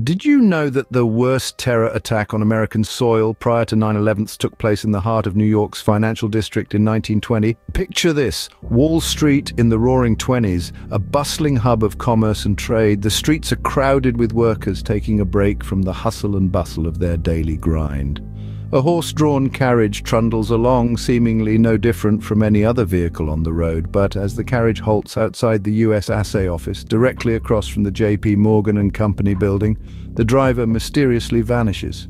Did you know that the worst terror attack on American soil prior to 9-11 took place in the heart of New York's financial district in 1920? Picture this, Wall Street in the roaring 20s, a bustling hub of commerce and trade. The streets are crowded with workers taking a break from the hustle and bustle of their daily grind. A horse-drawn carriage trundles along, seemingly no different from any other vehicle on the road, but as the carriage halts outside the US Assay office, directly across from the JP Morgan and Company building, the driver mysteriously vanishes.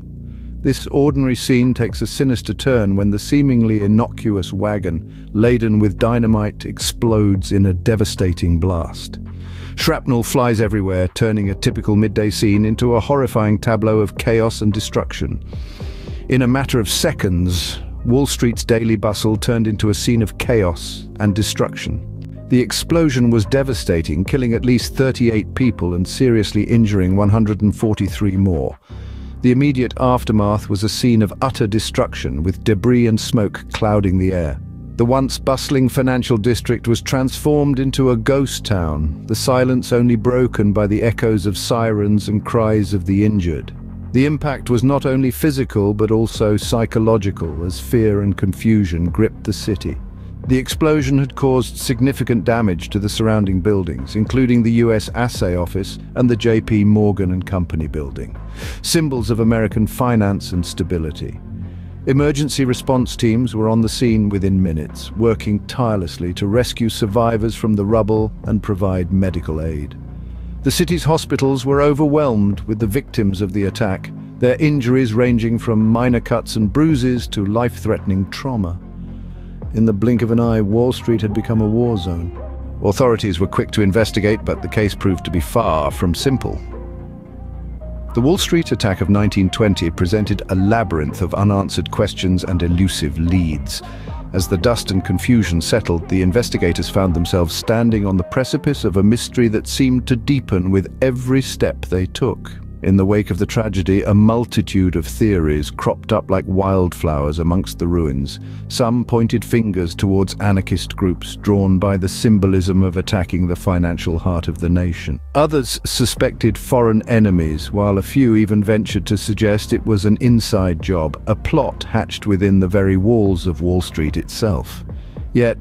This ordinary scene takes a sinister turn when the seemingly innocuous wagon, laden with dynamite, explodes in a devastating blast. Shrapnel flies everywhere, turning a typical midday scene into a horrifying tableau of chaos and destruction. In a matter of seconds, Wall Street's daily bustle turned into a scene of chaos and destruction. The explosion was devastating, killing at least 38 people and seriously injuring 143 more. The immediate aftermath was a scene of utter destruction, with debris and smoke clouding the air. The once bustling financial district was transformed into a ghost town, the silence only broken by the echoes of sirens and cries of the injured. The impact was not only physical but also psychological as fear and confusion gripped the city. The explosion had caused significant damage to the surrounding buildings, including the US Assay Office and the JP Morgan and Company building, symbols of American finance and stability. Emergency response teams were on the scene within minutes, working tirelessly to rescue survivors from the rubble and provide medical aid. The city's hospitals were overwhelmed with the victims of the attack, their injuries ranging from minor cuts and bruises to life-threatening trauma. In the blink of an eye, Wall Street had become a war zone. Authorities were quick to investigate, but the case proved to be far from simple. The Wall Street attack of 1920 presented a labyrinth of unanswered questions and elusive leads. As the dust and confusion settled, the investigators found themselves standing on the precipice of a mystery that seemed to deepen with every step they took. In the wake of the tragedy, a multitude of theories cropped up like wildflowers amongst the ruins. Some pointed fingers towards anarchist groups drawn by the symbolism of attacking the financial heart of the nation. Others suspected foreign enemies, while a few even ventured to suggest it was an inside job, a plot hatched within the very walls of Wall Street itself. Yet,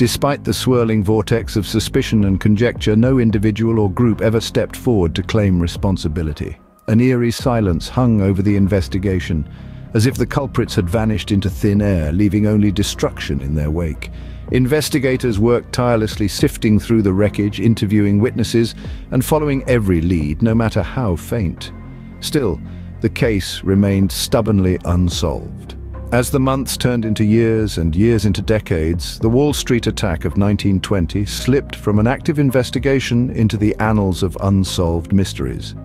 Despite the swirling vortex of suspicion and conjecture, no individual or group ever stepped forward to claim responsibility. An eerie silence hung over the investigation, as if the culprits had vanished into thin air, leaving only destruction in their wake. Investigators worked tirelessly sifting through the wreckage, interviewing witnesses, and following every lead, no matter how faint. Still, the case remained stubbornly unsolved. As the months turned into years and years into decades, the Wall Street attack of 1920 slipped from an active investigation into the annals of unsolved mysteries.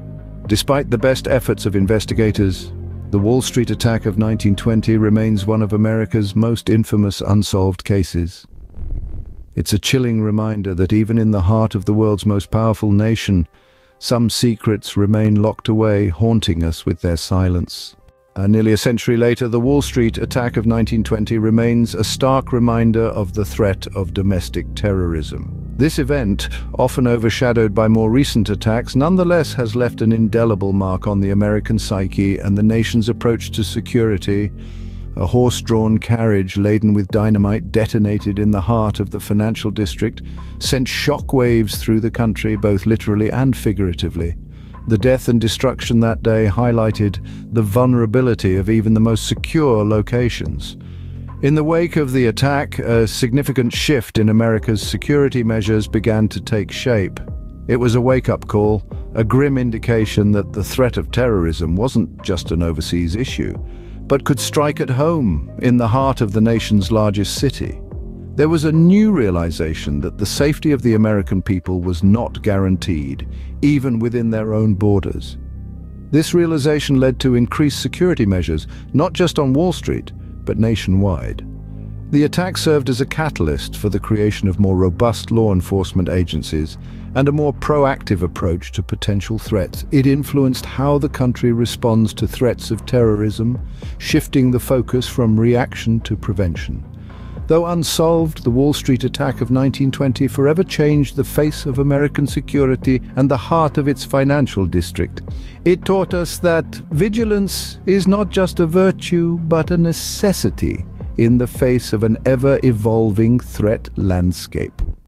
Despite the best efforts of investigators, the Wall Street attack of 1920 remains one of America's most infamous unsolved cases. It's a chilling reminder that even in the heart of the world's most powerful nation, some secrets remain locked away, haunting us with their silence. Uh, nearly a century later, the Wall Street attack of 1920 remains a stark reminder of the threat of domestic terrorism. This event, often overshadowed by more recent attacks, nonetheless has left an indelible mark on the American psyche and the nation's approach to security. A horse-drawn carriage laden with dynamite detonated in the heart of the financial district sent shockwaves through the country, both literally and figuratively. The death and destruction that day highlighted the vulnerability of even the most secure locations. In the wake of the attack, a significant shift in America's security measures began to take shape. It was a wake-up call, a grim indication that the threat of terrorism wasn't just an overseas issue, but could strike at home, in the heart of the nation's largest city. There was a new realization that the safety of the American people was not guaranteed, even within their own borders. This realization led to increased security measures, not just on Wall Street, but nationwide. The attack served as a catalyst for the creation of more robust law enforcement agencies and a more proactive approach to potential threats. It influenced how the country responds to threats of terrorism, shifting the focus from reaction to prevention. Though unsolved, the Wall Street attack of 1920 forever changed the face of American security and the heart of its financial district. It taught us that vigilance is not just a virtue, but a necessity in the face of an ever-evolving threat landscape.